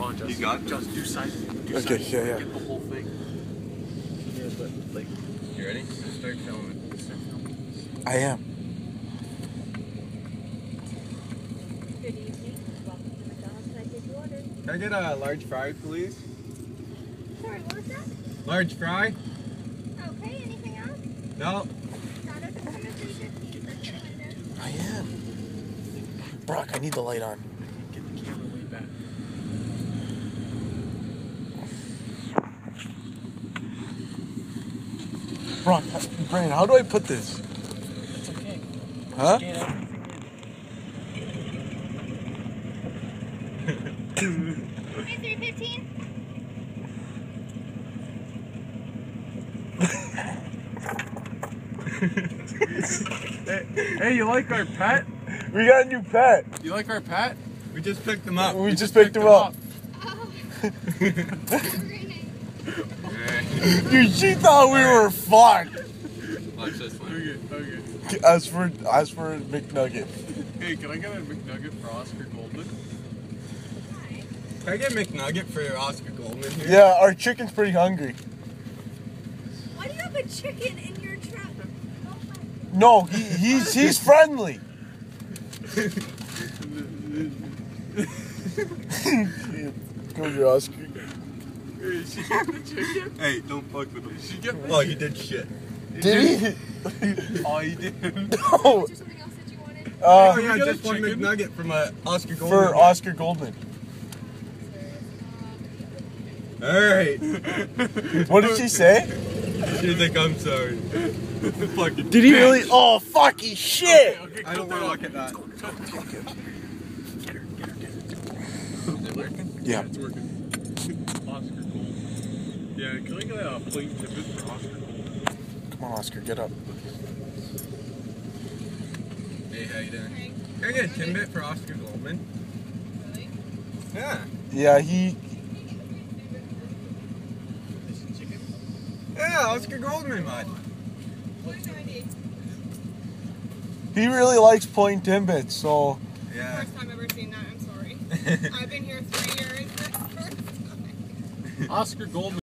on, Justin. You got just do side. Do Okay, side. yeah, yeah. Get the whole thing. Yeah, but like. You ready? Start filming. Start filming. I am. Good evening. Welcome to McDonald's. Can I take your order? Can I get a large fry, please? Sorry, what was that? Large fry? Okay, anything else? No. Starter for 350. That's it, window. I am. Brock, I need the light on. Get the camera way back. Brock, Brandon, how do I put this? It's okay. Huh? Hey, Hey, you like our pet? We got a new pet. You like our pet? We just picked them up. We just picked him up. Oh. Dude, she thought we were fun. Watch this one. Okay, okay. As for as for McNugget. Hey, can I get a McNugget for Oscar Goldman? Can I get McNugget for Oscar Goldman here? Yeah, our chicken's pretty hungry. Why do you have a chicken in your truck? No, he, he's he's friendly. Go to Oscar. Hey, she get the chicken? Hey, don't fuck with him. She get the Oh, he did shit. Did he? Oh, you did. No. Is there something else that you wanted? Uh, oh, yeah, you get a just one chicken? McNugget from uh, Oscar Goldman. for Oscar Goldman. Alright. What did she say? She's like, I'm sorry. Fucking Did he bitch. really? Oh, fucking shit! Okay, I don't want to look at that. Is it working? Yeah. it's working. Oscar Gold. Yeah, can I get a plate Timbit for Oscar Gold? Come on, Oscar, get up. Hey, how you doing? Can I get a Timbit for Oscar Goldman? Really? Yeah. Yeah, he. Yeah, Oscar Goldman, bud. Where's your ID? He really likes playing Timbits, so Yeah. First time ever seen that. I'm sorry. I've been here three years. Oscar Goldman.